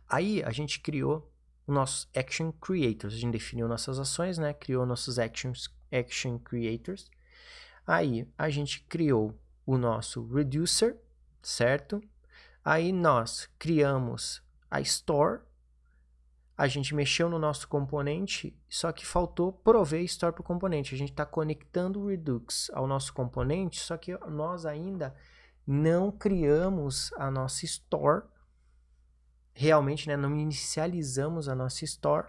[SPEAKER 1] Aí a gente criou os nossos action creators. A gente definiu nossas ações, né? Criou nossos actions, action creators. Aí a gente criou o nosso reducer, certo? Aí nós criamos a store. A gente mexeu no nosso componente, só que faltou prover store para o componente. A gente está conectando o Redux ao nosso componente, só que nós ainda não criamos a nossa store realmente né, não inicializamos a nossa store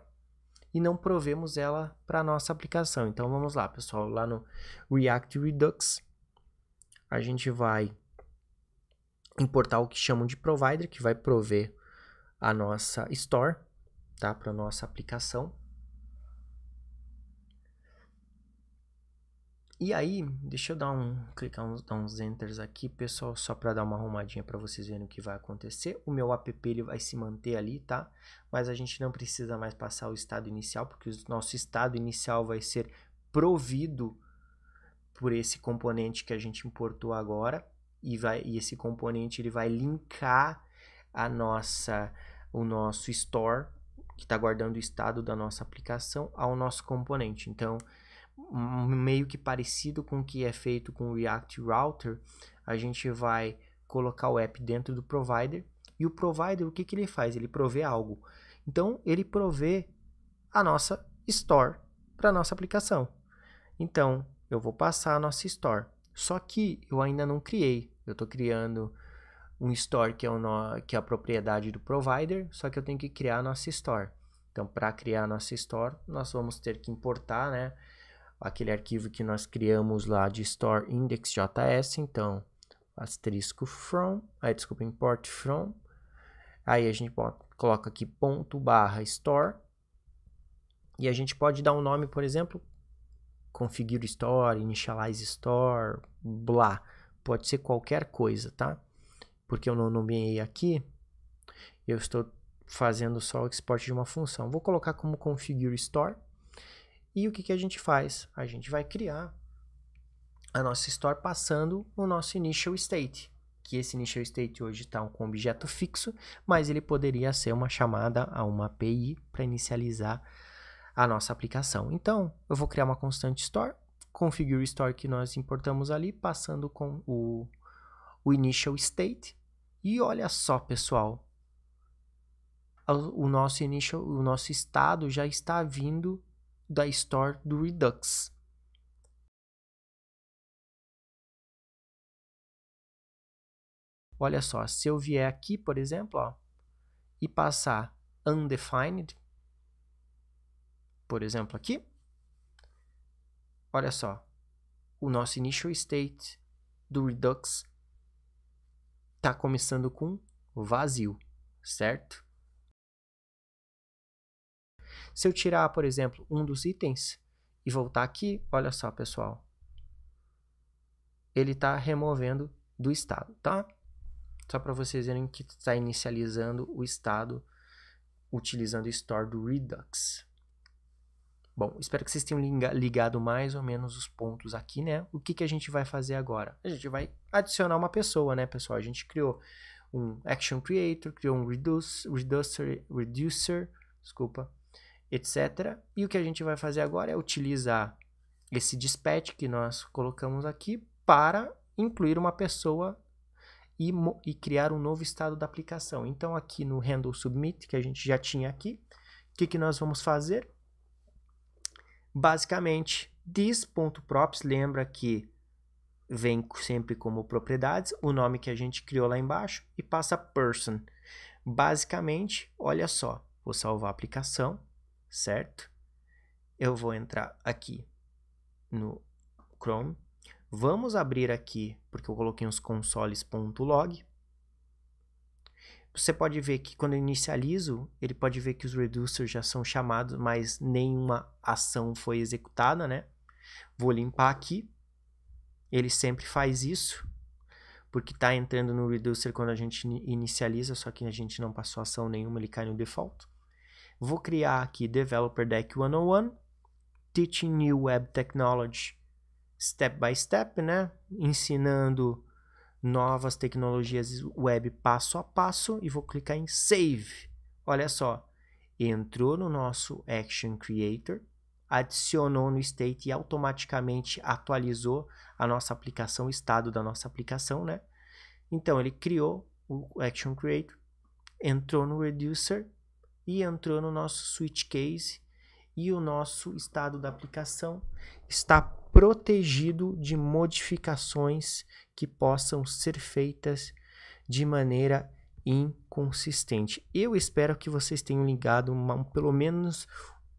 [SPEAKER 1] e não provemos ela para a nossa aplicação. Então vamos lá, pessoal, lá no React Redux, a gente vai importar o que chamam de provider, que vai prover a nossa store, tá, para nossa aplicação. E aí, deixa eu dar um clicar uns, dar uns enters aqui, pessoal, só para dar uma arrumadinha para vocês verem o que vai acontecer. O meu app ele vai se manter ali, tá? Mas a gente não precisa mais passar o estado inicial, porque o nosso estado inicial vai ser provido por esse componente que a gente importou agora e vai e esse componente ele vai linkar a nossa o nosso store que está guardando o estado da nossa aplicação ao nosso componente. Então, meio que parecido com o que é feito com o React Router, a gente vai colocar o app dentro do provider e o provider o que, que ele faz? Ele provê algo. Então ele provê a nossa store para nossa aplicação. Então eu vou passar a nossa store. Só que eu ainda não criei. Eu estou criando um store que é, no, que é a propriedade do provider, só que eu tenho que criar a nossa store. Então, para criar a nossa store, nós vamos ter que importar, né? aquele arquivo que nós criamos lá de store index.js, então asterisco from, aí desculpa, import from, aí a gente coloca aqui ponto barra store, e a gente pode dar um nome, por exemplo, configure store, initialize store, blá, pode ser qualquer coisa, tá? Porque eu não nomeei aqui, eu estou fazendo só o export de uma função. Vou colocar como configure store, e o que, que a gente faz? A gente vai criar a nossa store passando o nosso initial state, que esse initial state hoje está com um objeto fixo, mas ele poderia ser uma chamada a uma API para inicializar a nossa aplicação. Então, eu vou criar uma constante store, configure store que nós importamos ali, passando com o, o initial state. E olha só, pessoal, o nosso initial, o nosso estado já está vindo da store do Redux. Olha só, se eu vier aqui, por exemplo, ó, e passar undefined, por exemplo, aqui, olha só, o nosso initial state do Redux está começando com vazio, certo? Se eu tirar, por exemplo, um dos itens e voltar aqui, olha só, pessoal. Ele está removendo do estado, tá? Só para vocês verem que está inicializando o estado utilizando o store do Redux. Bom, espero que vocês tenham ligado mais ou menos os pontos aqui, né? O que, que a gente vai fazer agora? A gente vai adicionar uma pessoa, né, pessoal? A gente criou um Action Creator, criou um reduce, Reducer, Reducer, desculpa, etc. E o que a gente vai fazer agora é utilizar esse dispatch que nós colocamos aqui para incluir uma pessoa e, e, criar um novo estado da aplicação. Então, aqui no handle submit, que a gente já tinha aqui, o que, que nós vamos fazer? Basicamente, this.props lembra que vem sempre como propriedades, o nome que a gente criou lá embaixo, e passa person. Basicamente, olha só, vou salvar a aplicação, certo? Eu vou entrar aqui no Chrome. Vamos abrir aqui, porque eu coloquei uns consoles.log. Você pode ver que quando eu inicializo, ele pode ver que os reducers já são chamados, mas nenhuma ação foi executada, né? Vou limpar aqui. Ele sempre faz isso, porque está entrando no reducer quando a gente inicializa, só que a gente não passou ação nenhuma, ele cai no default. Vou criar aqui Developer Deck 101, Teaching New Web Technology Step by Step, né? Ensinando novas tecnologias web passo a passo e vou clicar em Save. Olha só, entrou no nosso Action Creator, adicionou no state e automaticamente atualizou a nossa aplicação, o estado da nossa aplicação, né? Então ele criou o Action Creator, entrou no Reducer e entrou no nosso switch case e o nosso estado da aplicação está protegido de modificações que possam ser feitas de maneira inconsistente. Eu espero que vocês tenham ligado uma, pelo menos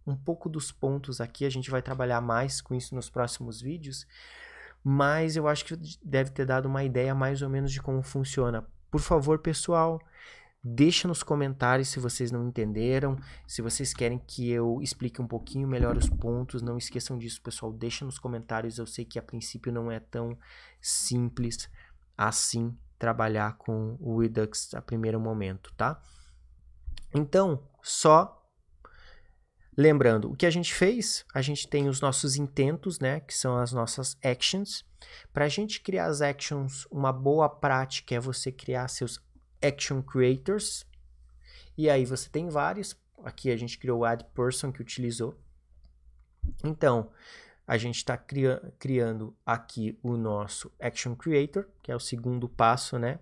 [SPEAKER 1] um pouco dos pontos aqui. A gente vai trabalhar mais com isso nos próximos vídeos, mas eu acho que deve ter dado uma ideia mais ou menos de como funciona. Por favor, pessoal, Deixa nos comentários se vocês não entenderam, se vocês querem que eu explique um pouquinho melhor os pontos. Não esqueçam disso, pessoal. Deixa nos comentários. Eu sei que a princípio não é tão simples assim trabalhar com o Redux a primeiro momento, tá? Então, só lembrando, o que a gente fez, a gente tem os nossos intentos, né, que são as nossas actions. Para a gente criar as actions, uma boa prática é você criar seus Action Creators. E aí você tem vários. Aqui a gente criou o Add Person que utilizou. Então, a gente está cria criando aqui o nosso Action Creator, que é o segundo passo, né?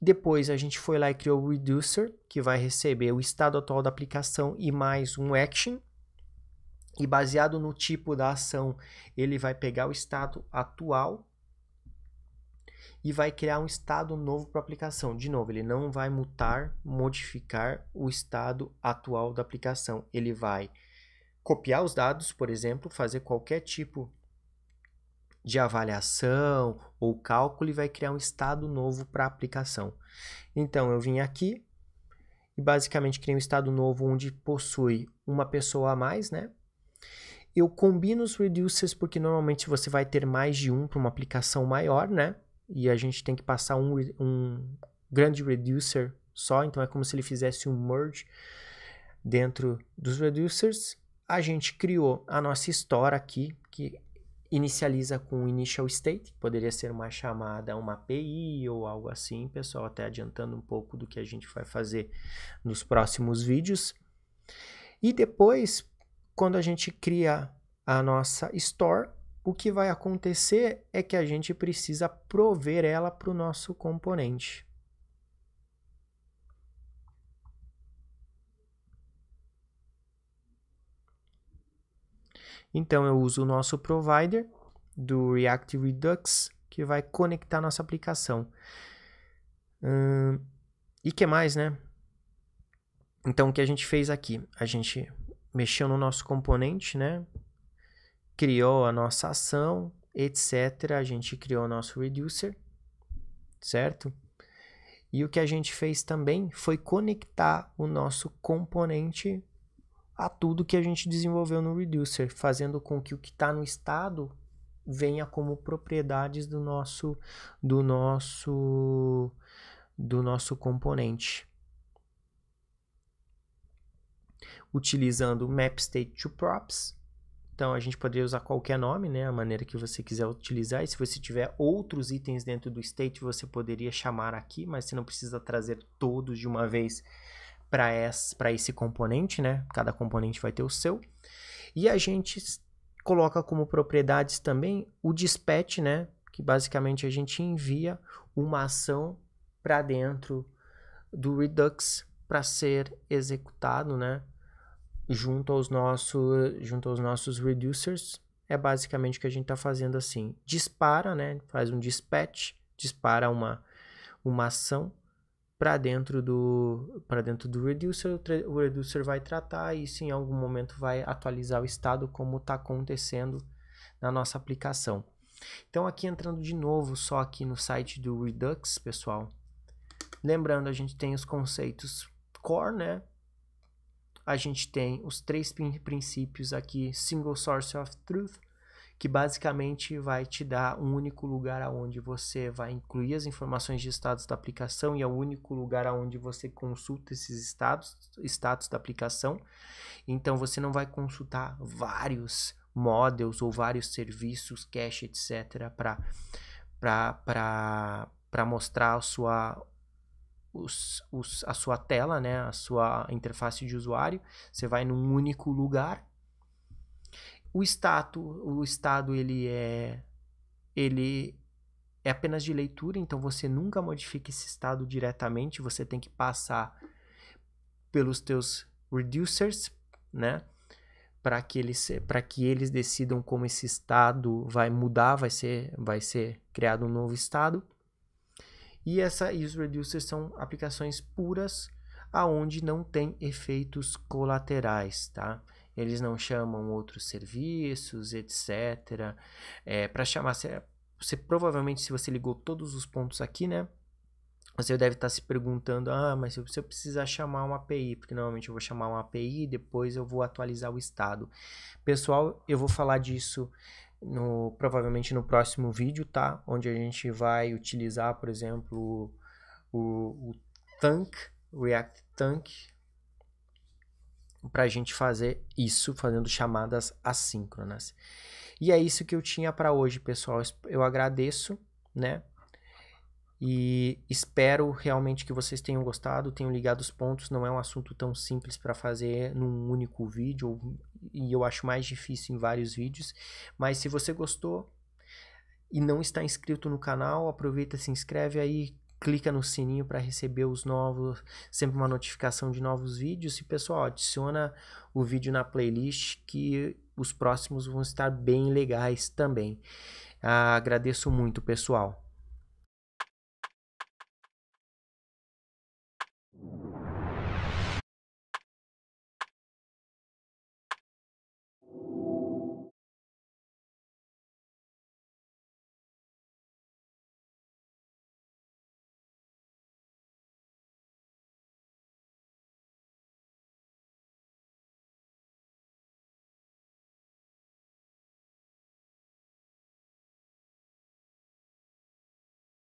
[SPEAKER 1] Depois a gente foi lá e criou o Reducer, que vai receber o estado atual da aplicação e mais um Action. E baseado no tipo da ação, ele vai pegar o estado atual e vai criar um estado novo para a aplicação. De novo, ele não vai mutar, modificar o estado atual da aplicação. Ele vai copiar os dados, por exemplo, fazer qualquer tipo de avaliação ou cálculo e vai criar um estado novo para a aplicação. Então, eu vim aqui e basicamente criei um estado novo onde possui uma pessoa a mais, né? Eu combino os reducers porque normalmente você vai ter mais de um para uma aplicação maior, né? E a gente tem que passar um, um grande reducer só, então é como se ele fizesse um merge dentro dos reducers. A gente criou a nossa store aqui, que inicializa com initial state, poderia ser uma chamada, uma API ou algo assim, pessoal, até adiantando um pouco do que a gente vai fazer nos próximos vídeos. E depois, quando a gente cria a nossa store, o que vai acontecer é que a gente precisa prover ela para o nosso componente. Então eu uso o nosso provider do React Redux que vai conectar nossa aplicação. Hum, e que mais, né? Então o que a gente fez aqui? A gente mexeu no nosso componente, né? Criou a nossa ação, etc. A gente criou o nosso reducer, certo? E o que a gente fez também foi conectar o nosso componente a tudo que a gente desenvolveu no reducer, fazendo com que o que está no estado venha como propriedades do nosso do nosso do nosso componente. Utilizando map state to props, então a gente poderia usar qualquer nome, né? A maneira que você quiser utilizar. E se você tiver outros itens dentro do state, você poderia chamar aqui, mas você não precisa trazer todos de uma vez para esse, componente, né? Cada componente vai ter o seu. E a gente coloca como propriedades também o dispatch, né? Que basicamente a gente envia uma ação para dentro do Redux para ser executado, né? Junto aos, nosso, junto aos nossos reducers, é basicamente o que a gente está fazendo assim. Dispara, né? Faz um dispatch, dispara uma, uma ação para dentro do para dentro do reducer, o reducer vai tratar e se em algum momento vai atualizar o estado como está acontecendo na nossa aplicação. Então aqui entrando de novo só aqui no site do Redux, pessoal. Lembrando, a gente tem os conceitos core, né? A gente tem os três princípios aqui, single source of truth, que basicamente vai te dar um único lugar aonde você vai incluir as informações de status da aplicação e é o único lugar aonde você consulta esses status, status da aplicação. Então você não vai consultar vários models ou vários serviços, cache, etc, para mostrar a sua os, os, a sua tela, né, a sua interface de usuário. Você vai num único lugar. O status, o estado ele é ele é apenas de leitura, então você nunca modifica esse estado diretamente, você tem que passar pelos teus reducers, né? Para que eles para que eles decidam como esse estado vai mudar, vai ser vai ser criado um novo estado. E, essa, e os reducers são aplicações puras aonde não tem efeitos colaterais, tá? Eles não chamam outros serviços, etc. É, Para chamar, você, você provavelmente, se você ligou todos os pontos aqui, né? Você deve estar se perguntando, ah, mas se eu precisar chamar uma API, porque normalmente eu vou chamar uma API e depois eu vou atualizar o estado. Pessoal, eu vou falar disso no, provavelmente no próximo vídeo, tá? Onde a gente vai utilizar, por exemplo, o, o Tank, React Tank, para a gente fazer isso, fazendo chamadas assíncronas. E é isso que eu tinha para hoje, pessoal. Eu agradeço, né? E espero realmente que vocês tenham gostado, tenham ligado os pontos. Não é um assunto tão simples para fazer num único vídeo, e eu acho mais difícil em vários vídeos. Mas se você gostou e não está inscrito no canal, aproveita, se inscreve aí, clica no sininho para receber os novos, sempre uma notificação de novos vídeos. E pessoal, adiciona o vídeo na playlist que os próximos vão estar bem legais também. Ah, agradeço muito, pessoal.